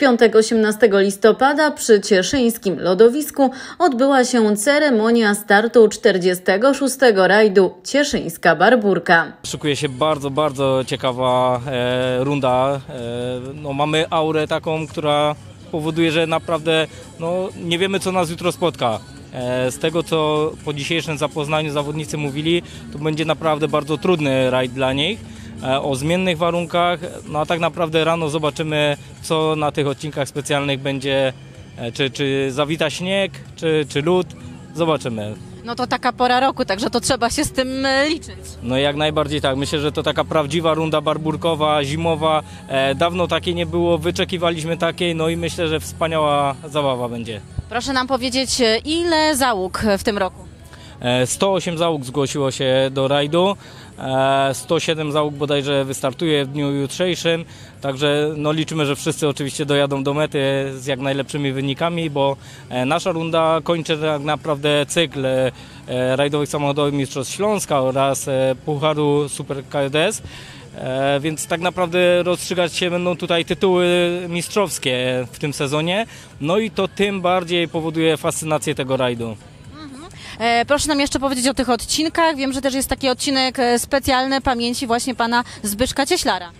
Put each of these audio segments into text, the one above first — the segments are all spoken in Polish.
piątek 18 listopada przy Cieszyńskim Lodowisku odbyła się ceremonia startu 46. rajdu Cieszyńska Barburka. Szykuje się bardzo, bardzo ciekawa e, runda. E, no, mamy aurę taką, która powoduje, że naprawdę no, nie wiemy, co nas jutro spotka. E, z tego, co po dzisiejszym zapoznaniu zawodnicy mówili, to będzie naprawdę bardzo trudny rajd dla nich. E, o zmiennych warunkach, no a tak naprawdę rano zobaczymy, co na tych odcinkach specjalnych będzie, e, czy, czy zawita śnieg, czy, czy lód. Zobaczymy. No to taka pora roku, także to trzeba się z tym e, liczyć. No jak najbardziej tak. Myślę, że to taka prawdziwa runda barburkowa, zimowa. E, dawno takiej nie było, wyczekiwaliśmy takiej, no i myślę, że wspaniała zabawa będzie. Proszę nam powiedzieć, ile załóg w tym roku? E, 108 załóg zgłosiło się do rajdu. E, 107 załóg bodajże wystartuje w dniu jutrzejszym. Także no liczymy, że wszyscy oczywiście dojadą do mety z jak najlepszymi wynikami, bo e, nasza runda kończy tak naprawdę cykl e, e, rajdowych samochodowych Mistrzostw Śląska oraz e, Pucharu Super KDS. E, więc tak naprawdę rozstrzygać się będą tutaj tytuły mistrzowskie w tym sezonie. No i to tym bardziej powoduje fascynację tego rajdu. E, proszę nam jeszcze powiedzieć o tych odcinkach. Wiem, że też jest taki odcinek e, specjalny pamięci właśnie pana Zbyszka Cieślara.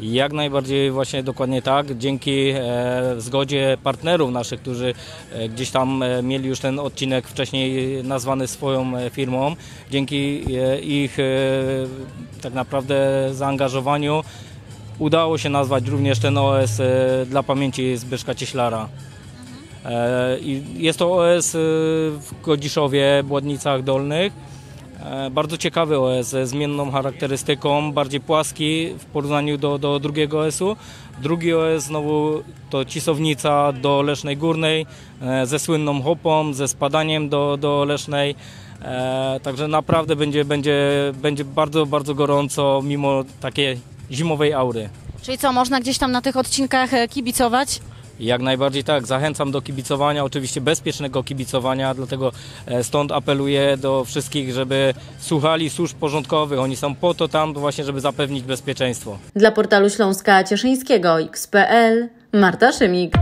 Jak najbardziej właśnie dokładnie tak. Dzięki e, zgodzie partnerów naszych, którzy e, gdzieś tam e, mieli już ten odcinek wcześniej nazwany swoją e, firmą, dzięki ich tak naprawdę zaangażowaniu udało się nazwać również ten OS dla pamięci Zbyszka Cieślara. E, i jest to OS e, w Godziszowie, Bładnicach Dolnych. E, Bardzo ciekawy OS ze zmienną charakterystyką, bardziej płaski w porównaniu do, do drugiego OS-u. Drugi OS znowu to Cisownica do Lesznej Górnej ze słynną hopą, ze spadaniem do, do Lesznej. Także naprawdę będzie, będzie, będzie bardzo, bardzo gorąco mimo takiej zimowej aury. Czyli co, można gdzieś tam na tych odcinkach kibicować? Jak najbardziej tak, zachęcam do kibicowania, oczywiście bezpiecznego kibicowania, dlatego e, stąd apeluję do wszystkich, żeby słuchali służb porządkowych. Oni są po to tam właśnie, żeby zapewnić bezpieczeństwo. Dla portalu Śląska Cieszyńskiego XPL Marta Szymik.